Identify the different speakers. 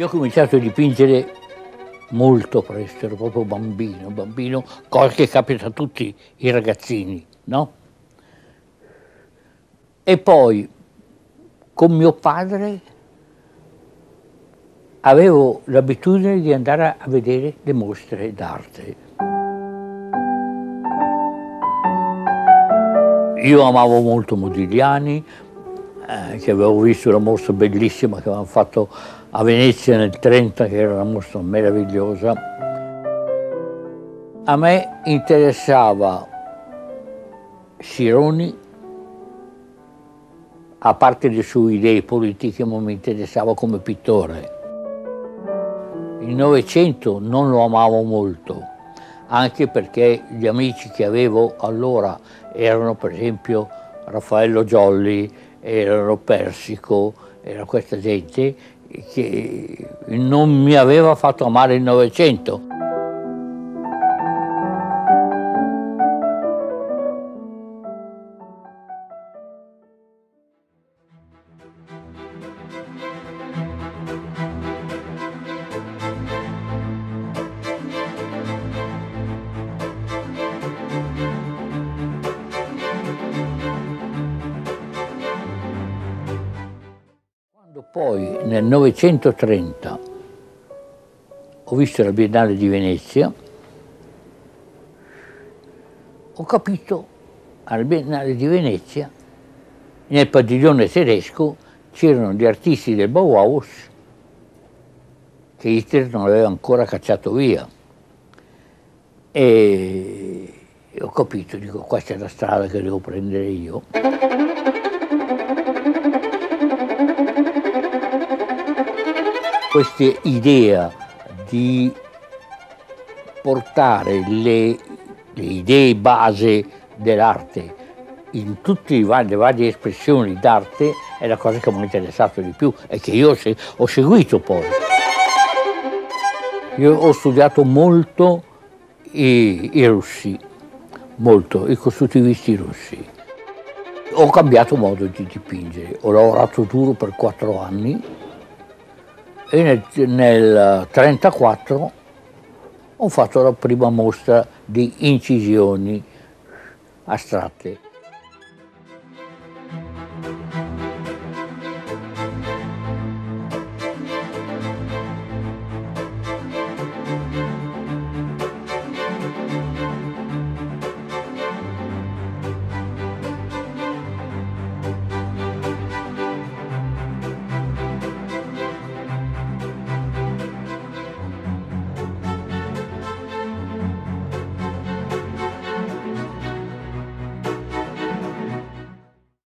Speaker 1: Io ho cominciato a dipingere molto presto, ero proprio bambino, bambino, cosa che capita a tutti i ragazzini, no? E poi con mio padre avevo l'abitudine di andare a vedere le mostre d'arte. Io amavo molto Modigliani, eh, che avevo visto una mostra bellissima che avevano fatto a Venezia nel 30, che era una mostra meravigliosa. A me interessava Sironi, a parte le sue idee politiche, ma mi interessava come pittore. Il Novecento non lo amavo molto, anche perché gli amici che avevo allora erano per esempio Raffaello Jolli, erano Persico, era questa gente che non mi aveva fatto amare il Novecento. Poi nel 1930 ho visto la Biennale di Venezia, ho capito alla Biennale di Venezia, nel padiglione tedesco c'erano gli artisti del Bauhaus che Hitler non aveva ancora cacciato via. E ho capito, dico, qua c'è la strada che devo prendere io. Questa idea di portare le, le idee base dell'arte in tutte le varie espressioni d'arte è la cosa che mi ha interessato di più e che io ho seguito poi. Io ho studiato molto i, i russi, molto, i costruttivisti russi. Ho cambiato modo di dipingere, ho lavorato duro per quattro anni e nel 1934 ho fatto la prima mostra di incisioni astratte.